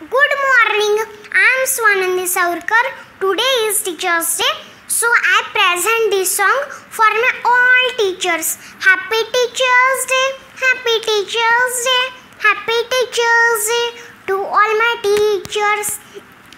Good morning. I am Swanandi Saurkar. Today is Teachers Day. So I present this song for my all teachers. Happy Teachers Day. Happy Teachers Day. Happy Teachers Day to all my teachers.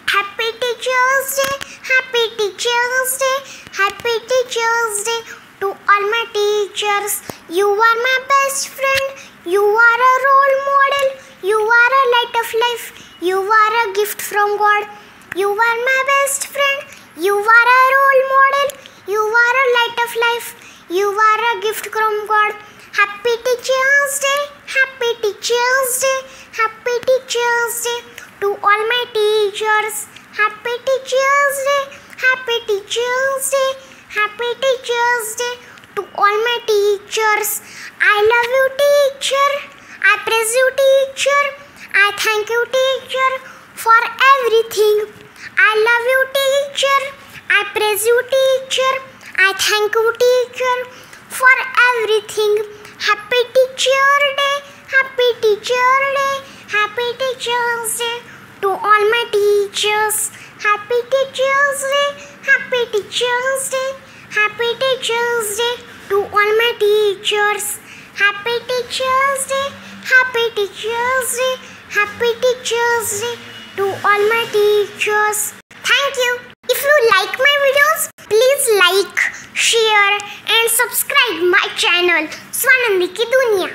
Happy Teachers Day. Happy Teachers Day. Happy Teachers Day to all my teachers. You are my best friend. You are a role model. You are a light of life. You are a gift from God. You are my best friend. You are a role model. You are a light of life. You are a gift from God. Happy Teachers Day. Happy Teachers Day. Happy Teachers Day to all my teachers. Happy Teachers Day. Happy Teachers Day. Happy Teachers Day to all my teachers. I love you, teacher. I praise you, teacher. I thank you, teacher, for everything. I love you, teacher. I praise you, teacher. I thank you, teacher, for everything. Happy Teacher Day. Happy Teacher Day. Happy Teachers Day to all my teachers. Happy Teachers Day. Happy Teachers Day. Happy Teachers Day to all my teachers. Happy Teachers Day. Happy Teachers Day. Happy Teachers Day to all my teachers. Thank you. If you like my videos, please like, share and subscribe my channel Swanandi Ki Duniya.